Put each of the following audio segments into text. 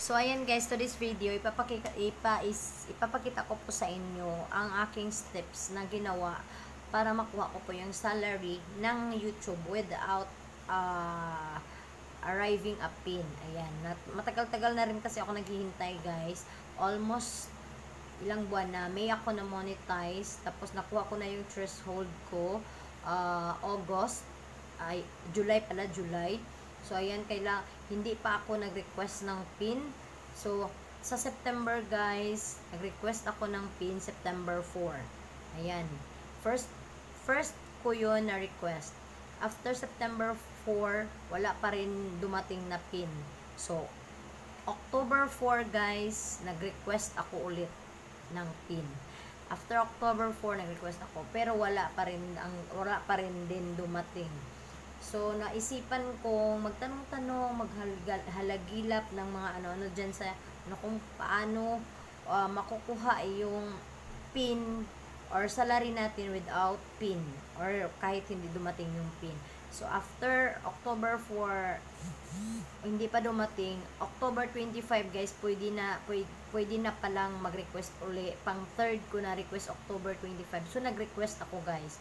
So, ayan guys, to this video, ipapakita, ipa, is, ipapakita ko po sa inyo ang aking steps na ginawa para makuha ko po yung salary ng YouTube without uh, arriving a pin. Ayan. Matagal-tagal na rin kasi ako naghihintay guys. Almost ilang buwan na. May ako na monetize. Tapos nakuha ko na yung threshold ko. Uh, August. Ay, July pala, July. So, ayan, kaila, hindi pa ako nag-request ng pin. So, sa September, guys, nag-request ako ng pin September 4. Ayan. First, first ko yun na request. After September 4, wala pa rin dumating na pin. So, October 4, guys, nag-request ako ulit ng pin. After October 4, nag-request ako. Pero wala pa rin, ang, wala pa rin din dumating. So, naisipan kong magtanong-tanong, maghalagilap ng mga ano-ano dyan sa, ano kung paano uh, makukuha yung pin or salary natin without pin or kahit hindi dumating yung pin. So, after October 4, hindi pa dumating, October 25 guys, pwede na, pwede, pwede na palang mag-request uli. Pang third ko na request October 25. So, nag-request ako guys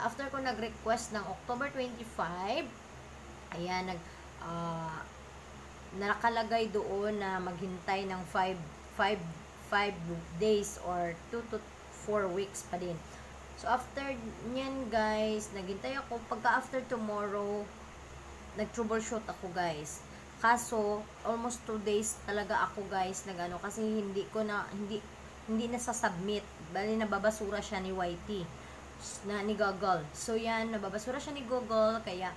after ko nag-request ng October 25, ayan, nag, uh, nakalagay doon na maghintay ng 5, 5, 5 days or 2 to 4 weeks pa din. So, after nyan, guys, naghintay ako. Pagka after tomorrow, nag-troubleshoot ako, guys. Kaso, almost 2 days talaga ako, guys, nagano kasi hindi ko na, hindi, hindi na sa submit. Bali, nababasura siya ni YT na ni Google. So, yan, nababasura siya ni Google, kaya,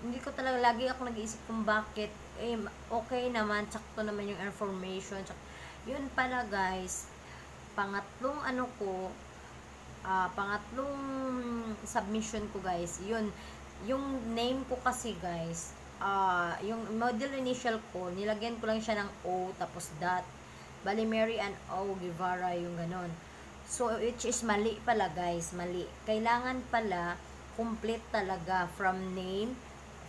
hindi ko talaga, lagi ako nag-iisip kung bakit, eh, okay naman, sakto naman yung information, tsak, yun pala, guys, pangatlong ano ko, uh, pangatlong submission ko, guys, yun, yung name ko kasi, guys, uh, yung model initial ko, nilagyan ko lang siya ng O, tapos dot, Bali Mary Ann O. Guevara, yung ganon. So, which is mali pala guys, mali. Kailangan pala complete talaga from name,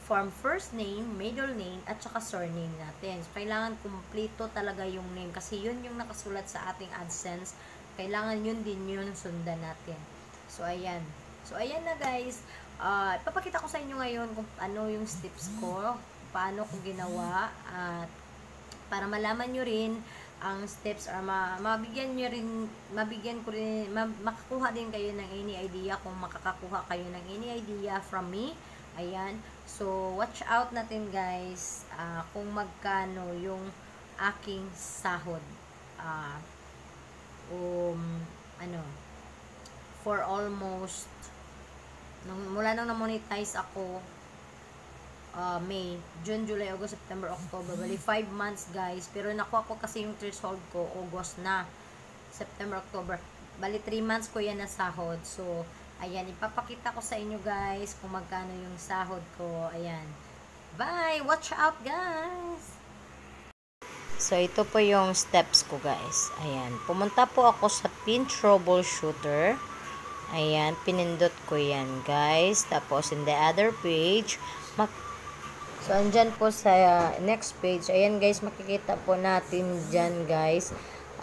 from first name, middle name, at saka surname natin. So, kailangan kumpleto talaga yung name kasi yun yung nakasulat sa ating AdSense. Kailangan yun din yun sundan natin. So, ayan. So, ayan na guys. Uh, ipapakita ko sa inyo ngayon kung ano yung steps ko, paano ko ginawa, at para malaman nyo rin ang steps or ma mabigyan nyo rin, mabigyan ko rin, ma makakuha din kayo ng any idea kung makakakuha kayo ng any idea from me. Ayan. So, watch out natin guys uh, kung magkano yung aking sahod. Uh, um, ano, for almost, nung, mula nung na-monetize ako, uh, May, June, July, August, September, October. Bali, 5 months, guys. Pero nakuha ko kasi yung threshold ko, August na. September, October. Bali, 3 months ko yan na sahod. So, ayan, ipapakita ko sa inyo, guys, kung magkano yung sahod ko. Ayan. Bye! Watch out, guys! So, ito po yung steps ko, guys. Ayan. Pumunta po ako sa pin troubleshooter. Ayan, pinindot ko yan, guys. Tapos, in the other page, mag So, andyan po sa uh, next page. Ayan guys, makikita po natin dyan guys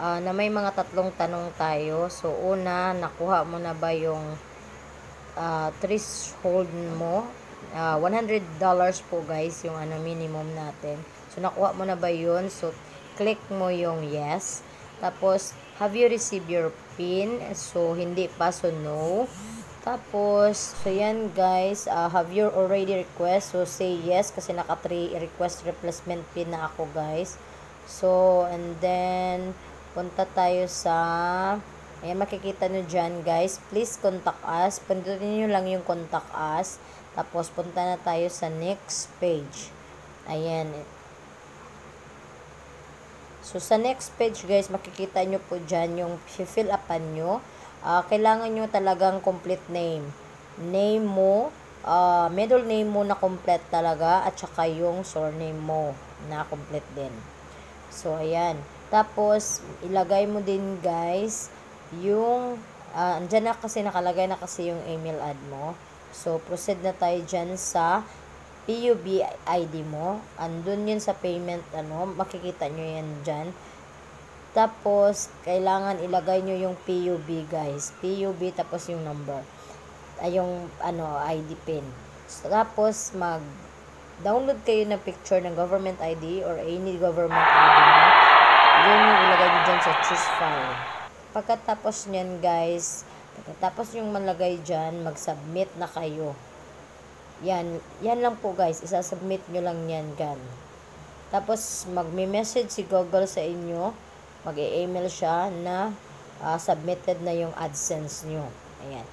uh, na may mga tatlong tanong tayo. So, una, nakuha mo na ba yung uh, threshold mo? Uh, $100 po guys yung ano minimum natin. So, nakuha mo na ba yun? So, click mo yung yes. Tapos, have you received your PIN? So, hindi pa. So, no. Tapos, so yan guys, uh, have you already request? So, say yes kasi naka 3 request replacement pin na ako guys. So, and then, punta tayo sa, ayan makikita nyo dyan guys, please contact us. Pundutin nyo lang yung contact us. Tapos, punta na tayo sa next page. Ayan. So, sa next page guys, makikita nyo po dyan yung fill upan nyo uh, kailangan nyo talagang complete name. Name mo, uh, middle name mo na complete talaga, at saka yung surname mo na complete din. So, ayan. Tapos, ilagay mo din guys, yung, uh, andyan na kasi nakalagay na kasi yung email ad mo. So, proceed na tayo dyan sa PUB ID mo. Andun yun sa payment, ano, makikita nyo yan dyan. Tapos, kailangan ilagay nyo yung PUB, guys. PUB, tapos yung number. Ay, yung, ano, ID pin. Tapos, mag, download kayo ng picture ng government ID or any government ID mo. Yun yung ilagay nyo dyan sa choose file. Pagkatapos nyan, guys, pagkatapos yung malagay dyan, mag-submit na kayo. Yan, yan lang po guys, isasubmit nyo lang yan gan. Tapos magme-message si Google sa inyo, mag-e-email siya na uh, submitted na yung AdSense nyo. Ayan.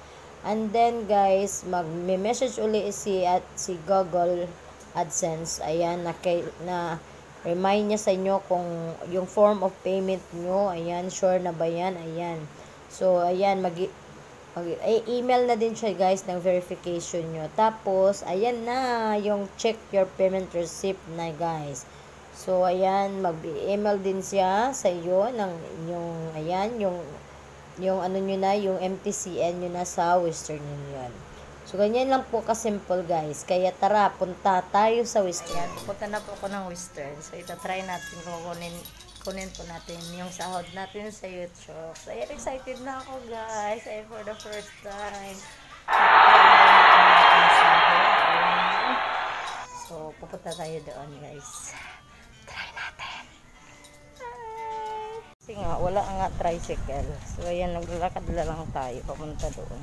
And then guys, magme-message uli si at si Google AdSense. Ayan, na, kay, na remind niya sa inyo kung yung form of payment nyo, ayan, sure na ba yan? Ayan. So, ayan, mag ay, email na din siya guys ng verification nyo. Tapos, ayan na yung check your payment receipt na guys. So, ayan, mag-email din siya sa iyo ng yung, ayan, yung, yung ano nyo na, yung MTCN nyo na sa Western Union. So, ganyan lang po ka-simple guys. Kaya tara, punta tayo sa Western. Ayan, punta na po ako ng Western. So, ito try natin kung kunin po natin yung sahod natin sa YouTube. So, ayan, excited na ako guys. Ay, for the first time. So, pupunta tayo doon guys. Wala nga tricycle. So, ayan, naglalakad na lang tayo papunta doon.